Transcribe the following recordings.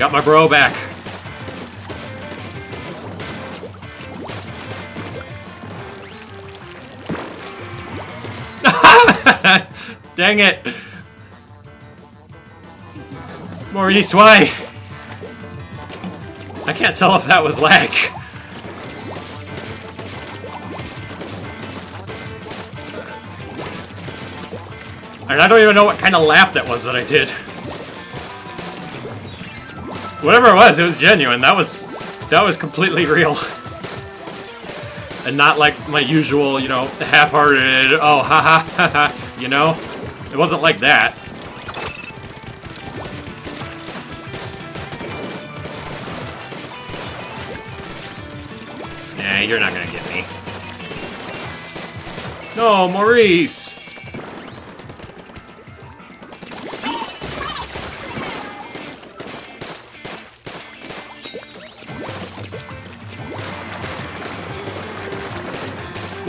got my bro back. Dang it! Maurice, why? I can't tell if that was lag. And I don't even know what kind of laugh that was that I did. Whatever it was, it was genuine. That was that was completely real. And not like my usual, you know, half-hearted, oh, ha ha ha ha, you know? It wasn't like that. Nah, you're not gonna get me. No, Maurice!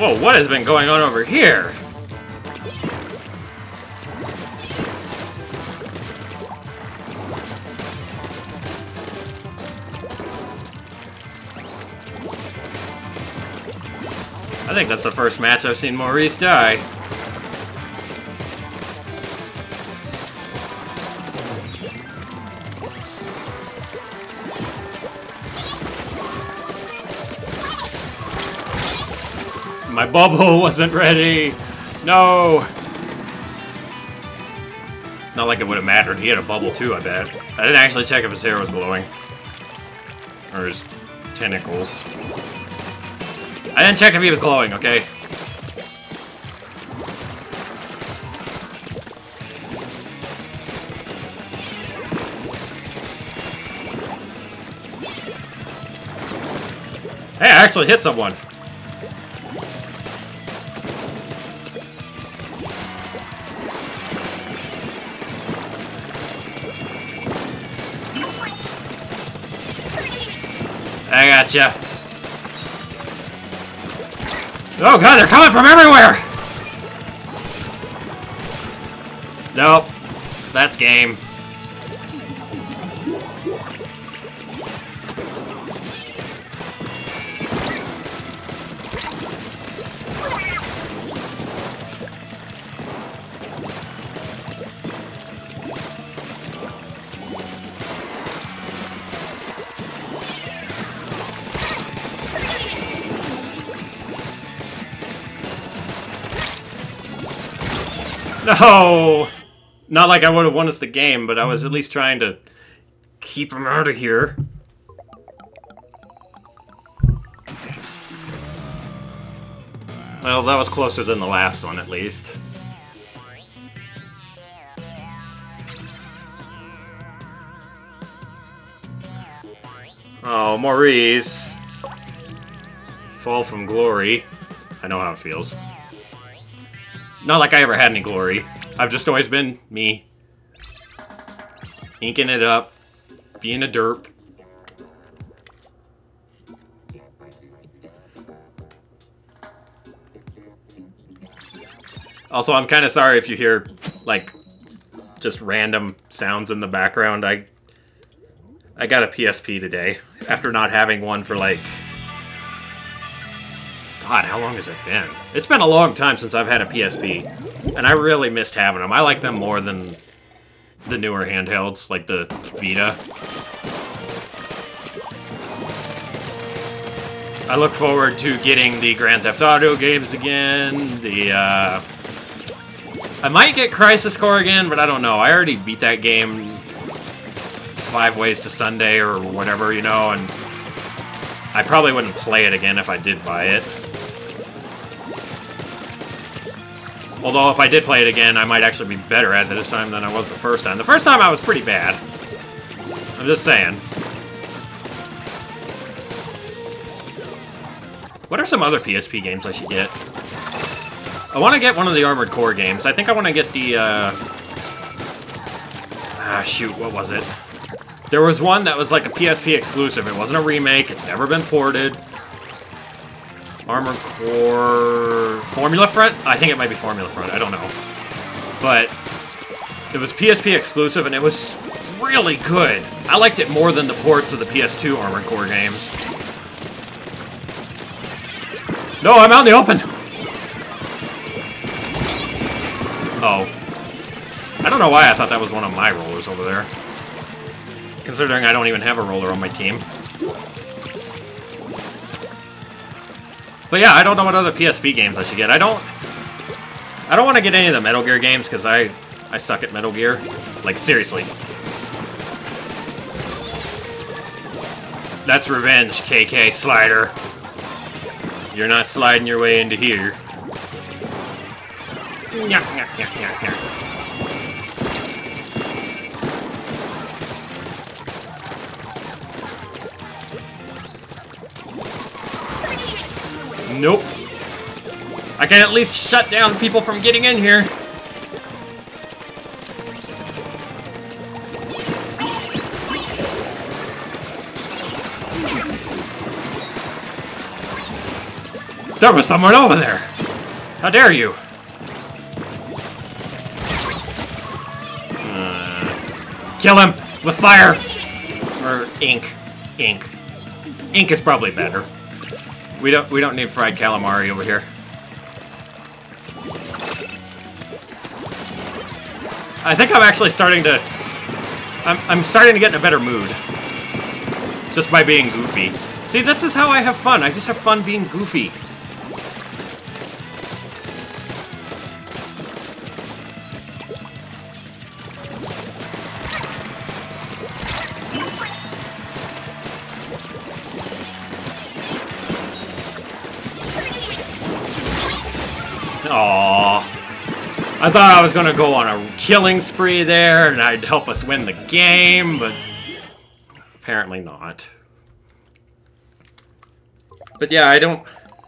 Whoa, what has been going on over here? I think that's the first match I've seen Maurice die. Bubble wasn't ready! No! Not like it would have mattered. He had a bubble too, I bet. I didn't actually check if his hair was glowing. Or his tentacles. I didn't check if he was glowing, okay? Hey, I actually hit someone. I gotcha. Oh god, they're coming from everywhere! Nope. That's game. No! Not like I would have won us the game, but I was at least trying to keep him out of here. Well, that was closer than the last one, at least. Oh, Maurice. Fall from glory. I know how it feels. Not like I ever had any glory. I've just always been me. Inking it up. Being a derp. Also, I'm kind of sorry if you hear, like, just random sounds in the background. I I got a PSP today, after not having one for, like... God, how long has it been? It's been a long time since I've had a PSP, and I really missed having them. I like them more than the newer handhelds, like the Vita. I look forward to getting the Grand Theft Auto games again, the, uh... I might get Crisis Core again, but I don't know. I already beat that game five ways to Sunday or whatever, you know, and I probably wouldn't play it again if I did buy it. Although if I did play it again, I might actually be better at it this time than I was the first time. The first time I was pretty bad. I'm just saying. What are some other PSP games I should get? I want to get one of the Armored Core games. I think I want to get the, uh... Ah, shoot, what was it? There was one that was like a PSP exclusive. It wasn't a remake. It's never been ported. Armored Core... Formula Front? I think it might be Formula Front. I don't know. But it was PSP exclusive, and it was really good. I liked it more than the ports of the PS2 Armored Core games. No, I'm out in the open! Oh. I don't know why I thought that was one of my rollers over there. Considering I don't even have a roller on my team. But yeah, I don't know what other PSP games I should get. I don't... I don't want to get any of the Metal Gear games, because I, I suck at Metal Gear. Like, seriously. That's revenge, KK Slider. You're not sliding your way into here. Nope. I can at least shut down people from getting in here. There was someone over there! How dare you! Uh, kill him! With fire! Or ink. Ink. Ink is probably better. We don't we don't need fried calamari over here. I think I'm actually starting to I'm I'm starting to get in a better mood. Just by being goofy. See, this is how I have fun. I just have fun being goofy. I thought I was to go on a killing spree there, and I'd help us win the game, but apparently not. But yeah, I don't...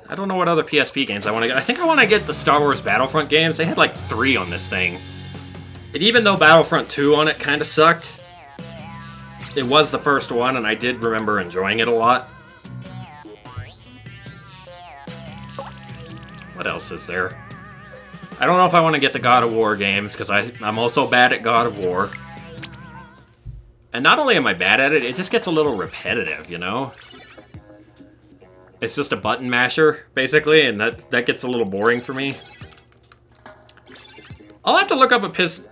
I don't know what other PSP games I want to get. I think I want to get the Star Wars Battlefront games. They had like three on this thing. And even though Battlefront 2 on it kind of sucked, it was the first one, and I did remember enjoying it a lot. What else is there? I don't know if I want to get the God of War games, because I'm also bad at God of War. And not only am I bad at it, it just gets a little repetitive, you know? It's just a button masher, basically, and that, that gets a little boring for me. I'll have to look up a piss...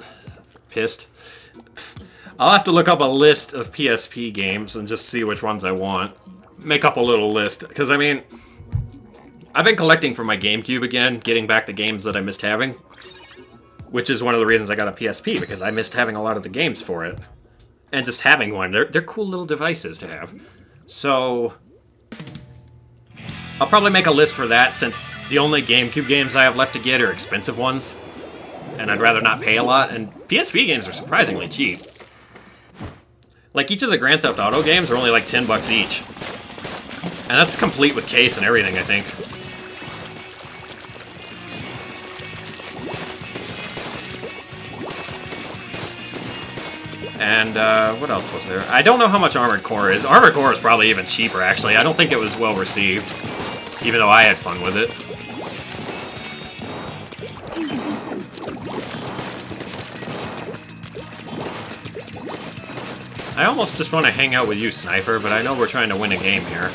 Pissed? I'll have to look up a list of PSP games and just see which ones I want. Make up a little list, because, I mean... I've been collecting for my GameCube again, getting back the games that I missed having. Which is one of the reasons I got a PSP, because I missed having a lot of the games for it. And just having one, they're, they're cool little devices to have. So... I'll probably make a list for that, since the only GameCube games I have left to get are expensive ones. And I'd rather not pay a lot, and PSP games are surprisingly cheap. Like, each of the Grand Theft Auto games are only like 10 bucks each. And that's complete with case and everything, I think. And uh, what else was there? I don't know how much Armored Core is. Armored Core is probably even cheaper, actually. I don't think it was well received, even though I had fun with it. I almost just want to hang out with you, Sniper, but I know we're trying to win a game here.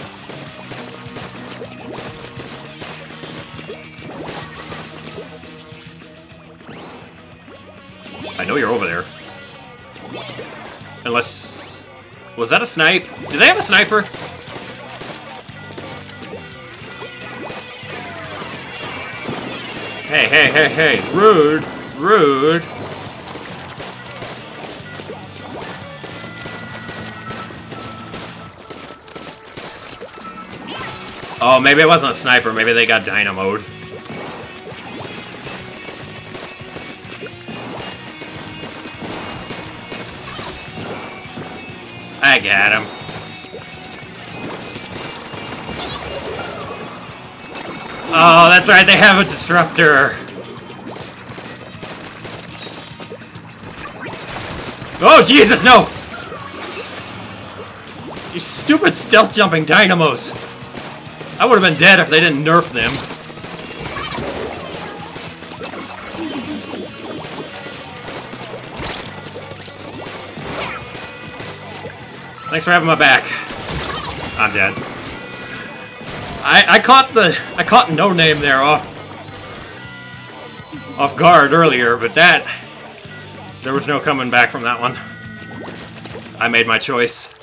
I know you're over there. Unless... Was that a snipe? Do they have a sniper? Hey, hey, hey, hey. Rude. Rude. Oh, maybe it wasn't a sniper. Maybe they got dynamoed. I got him. Oh, that's right, they have a disruptor. Oh, Jesus, no! You stupid stealth jumping dynamos! I would have been dead if they didn't nerf them. Thanks for having my back. I'm dead. I I caught the I caught no name there off off guard earlier, but that there was no coming back from that one. I made my choice.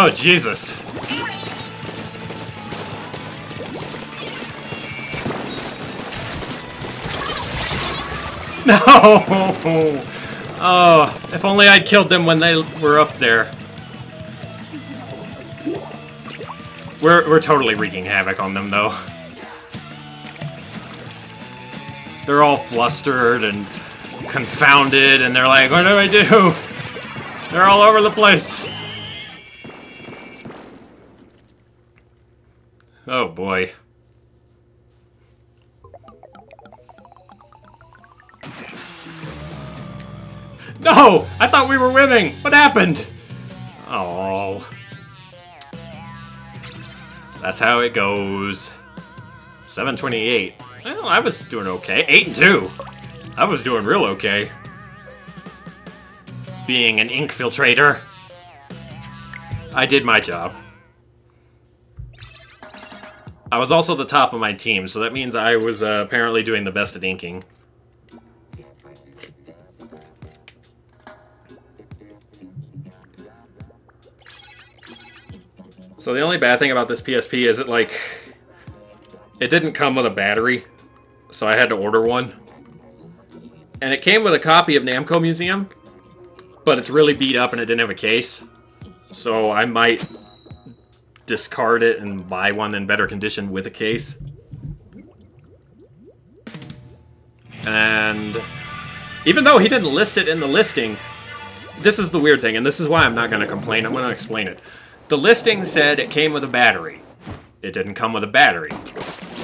Oh, Jesus. No! Oh, if only I'd killed them when they were up there. We're, we're totally wreaking havoc on them, though. They're all flustered and confounded, and they're like, what do I do? They're all over the place. Oh boy. No! I thought we were winning! What happened? Oh. That's how it goes. 728. Well, I was doing okay. 8 and 2. I was doing real okay. Being an ink filtrator. I did my job. I was also the top of my team, so that means I was uh, apparently doing the best at inking. So the only bad thing about this PSP is it, like, it didn't come with a battery, so I had to order one. And it came with a copy of Namco Museum, but it's really beat up and it didn't have a case. So I might discard it and buy one in better condition with a case. And even though he didn't list it in the listing, this is the weird thing, and this is why I'm not going to complain. I'm going to explain it. The listing said it came with a battery. It didn't come with a battery.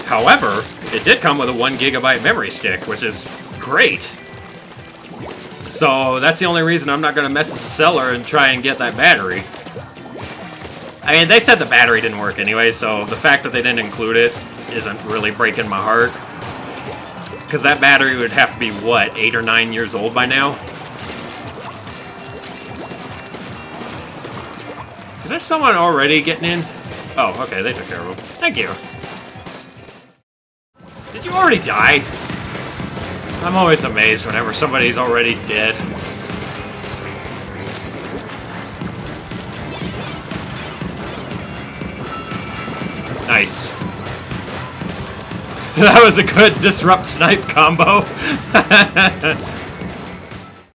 However, it did come with a 1 gigabyte memory stick, which is great. So that's the only reason I'm not going to message the seller and try and get that battery. I mean, they said the battery didn't work anyway, so the fact that they didn't include it isn't really breaking my heart. Because that battery would have to be, what, 8 or 9 years old by now? Is there someone already getting in? Oh, okay, they took care of him. Thank you. Did you already die? I'm always amazed whenever somebody's already dead. Nice. that was a good disrupt snipe combo.